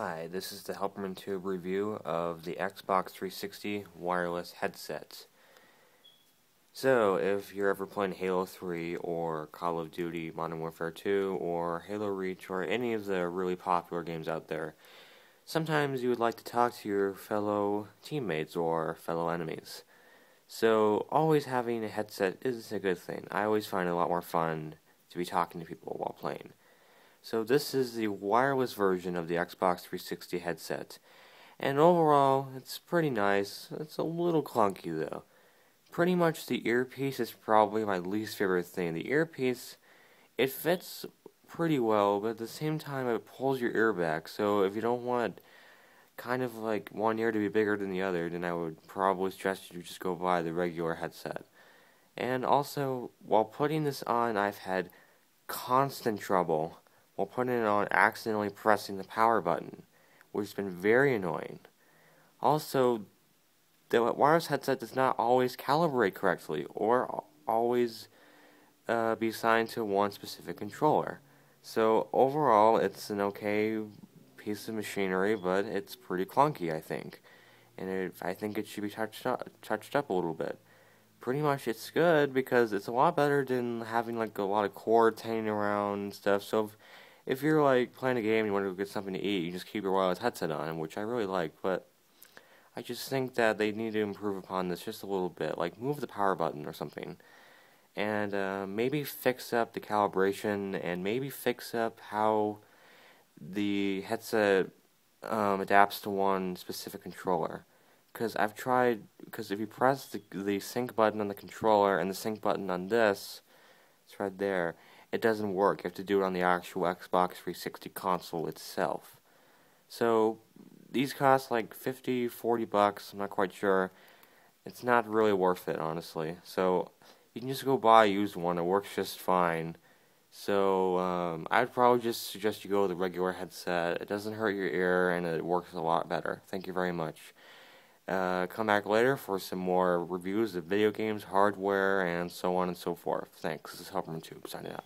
Hi, this is the Helperman Tube review of the Xbox 360 wireless headsets. So, if you're ever playing Halo 3 or Call of Duty Modern Warfare 2 or Halo Reach or any of the really popular games out there, sometimes you would like to talk to your fellow teammates or fellow enemies. So, always having a headset is a good thing. I always find it a lot more fun to be talking to people while playing. So this is the wireless version of the Xbox 360 headset. And overall, it's pretty nice. It's a little clunky though. Pretty much the earpiece is probably my least favorite thing. The earpiece, it fits pretty well, but at the same time it pulls your ear back. So if you don't want kind of like one ear to be bigger than the other, then I would probably suggest you just go buy the regular headset. And also, while putting this on, I've had constant trouble while putting it on accidentally pressing the power button, which has been very annoying. Also, the wireless headset does not always calibrate correctly or always uh, be assigned to one specific controller. So overall, it's an okay piece of machinery, but it's pretty clunky, I think. And it, I think it should be touched up, touched up a little bit. Pretty much, it's good because it's a lot better than having like a lot of cords hanging around and stuff. So if, if you're like playing a game and you want to go get something to eat, you just keep your wireless headset on, which I really like. But I just think that they need to improve upon this just a little bit, like move the power button or something, and uh, maybe fix up the calibration and maybe fix up how the headset um, adapts to one specific controller. Because I've tried, because if you press the, the sync button on the controller and the sync button on this, it's right there it doesn't work. You have to do it on the actual Xbox 360 console itself. So these cost like 50, 40 bucks. I'm not quite sure. It's not really worth it, honestly. So you can just go buy a used one. It works just fine. So um, I'd probably just suggest you go with a regular headset. It doesn't hurt your ear and it works a lot better. Thank you very much. Uh, come back later for some more reviews of video games, hardware, and so on and so forth. Thanks. This is Helperman Tube signing out.